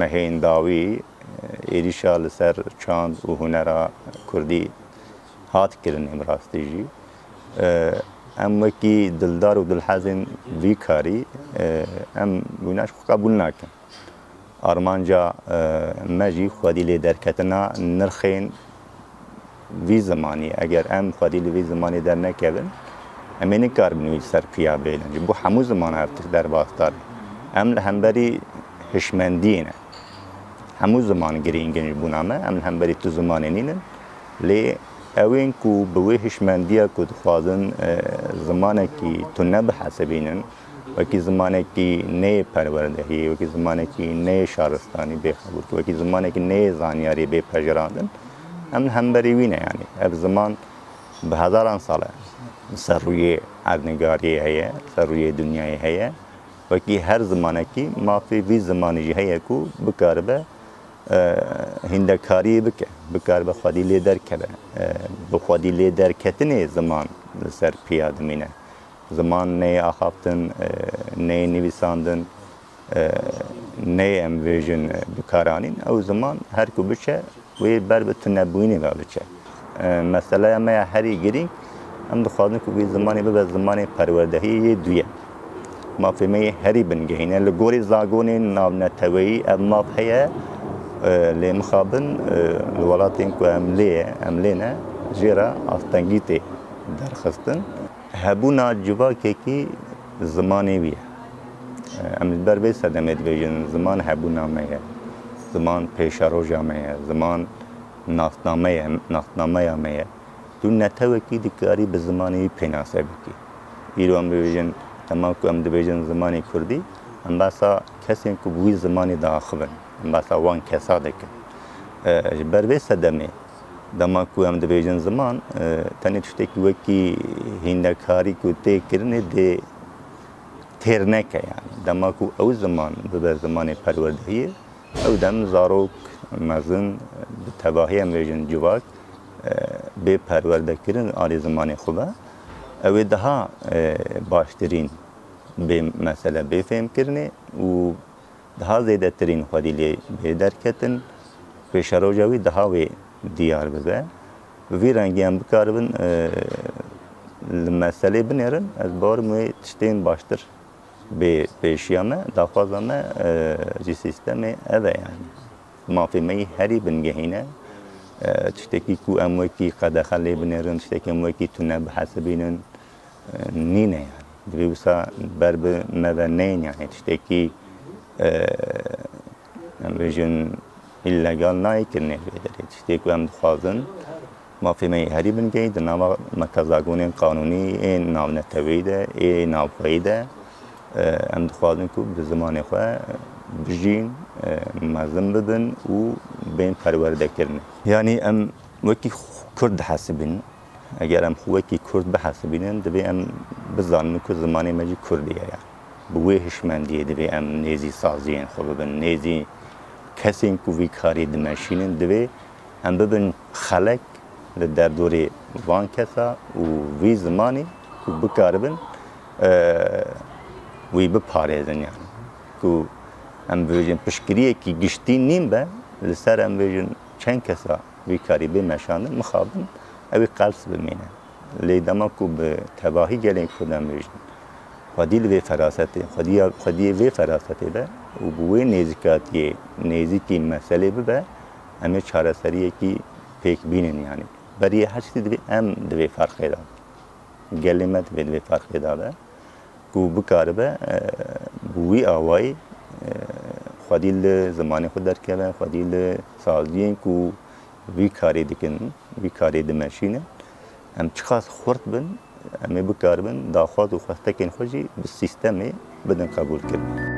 مهینداوی êrişa li ser çand û hunera Kurdî hat kirin em rastî jî. Em wekî dildar û dilhezên vî karî em bûneş qebûl nakin. Armanca me jî xwedî lê derketina nirxên vî zimanî eger em xwedî li vî zimanê dernekevin, em ê nikar bin wî ser piya bêlin. Ji bo hemû ziman her tişt derbasdar. Em li hemberî هشمندینه. همو زمان گرینگن بونامه ام لهمبری تو زمان نینن لی اوین کو به وی هشمندیا کو دخوازن زمانه کی تو نه به حسبینن وکی زمانه کی نه پروردهی وکی زمانه کی نه شارستانی به خبر وکی زمانه کی نه زانیاری به پجراندن ام همبری وینه یعنی. اف زمان به هزاران ساله سر روی اردنگاری هیه سر روی دنیای هیه. وکی هر زمانه کی مافی وی زمانی جی هیه کو بکار به هندکاری بکه بکار به خودی لی درکه به خودی لی درکتنی زمان سر پیاده مینه زمان نه آخافتن نه نویساندن نه ام ویژن بکارانین او زمان هر کو بچه وی بر به تنبوینی و بچه مثلا ما هری گرینگ ام دخوادن که وی زمانی به زمان پروردهی دویه مافێمەی هەری بنگەینە لە گۆری زاگۆنی ناونەتەوەی ئەم ماف هەیە لێ مخابن لە وڵاتین کو ئەم لێە ئەم لێنە ژێرە ئافتەنگی تێ دەرخستن هەبوو ناجیواکێکی زمانی ویە ئەم بەربێ سەدەمێت بێژن زمان هەبوو نامەیە زمان پێشەڕۆژامەیە زمان نافتنامەیە نافتنامەیامەیە دوو نەتەوەکی دیکاری بە زمانی پێناسە بکی ئیرۆم بێژن تمام کو ام دویژن زمانی کردی ام باسا کسی کو بوی زمانی داخبن مثلا وان کسا دکن. بر وی صدمه دما کو ام دبیجن زمان تنی تشتکی وکی هندکاری کو تی کرنه دی تیر نکه یعنی. دما کو او زمان به زمان پروردهی او دم زاروک مزن تباهی ام ویژن جواک به پرورده کرن آلی زمان خوبه. او daha baştırın به مثلا بفهم کرنه و ده زیده ترین خودی لیه به درکتن پیش رو جاوی ده دیار بزه. وی بکار بن مسئله بنیرن. از بار موی تشتین باشتر به پیشیامه دخوازمه جی سیستمه. اوه یعنی مافیمه هری بنگهینه. تشتکی کو اموکی قدخلی بنیرن تشتکی اموکی تونه بحث بینن. نینه نه yani divê wisa ber bi me ve neyên yani tiştekî ام ویژن ایلگال نایکرنه بیداری تشتی که ام دخوازن ما فی می هری بنگی در نام مکزاگون قانونی این نام نتویده این نام فایده ام دخوازن که به زمان خواه بجین مزن ببن و بین پرورده کرنه یعنی ام وکی کرد حسبین اگر ام وکی کرد بحسبینن دبی ام بزانن که زمانی مجی کردیه یعنی بوی هشمندیه دوی ام نیزی سازیین خو ببن نیزی کسین کو وی کاری دمشینن دوی. ام ببن خلق در دوری وان کسا و وی زمانی کو بکاربن وی بپارێزن یان کو ئەم بێژن پشکریەکی گشتی نیم بە لەسەر ئەم بێژن چەند کەسا وی کاری بێ مخابن ئەوی قەلس بمێنە لێ دەما و بە تەباهی گەلێک خودم بێژن خودی لوی فراسته خودی خودی وی فراسته به و بوی نزیکاتی نزیکی مسئله به همه چاره سریه کی پیک بینن یعنی برای هر چیزی دوی ام دوی فرق داد گلیمت به دوی فرق داده کو بکاره به بوی آوای خودی ل زمان خود در که خودی ل سازیین کو وی کاری دکن وی کاری دمشینه ام چخاص خورد بن ئەمێ بکاربن داخوات و خستەکەین خۆشی سیستەمێ بدەن قبول کرد.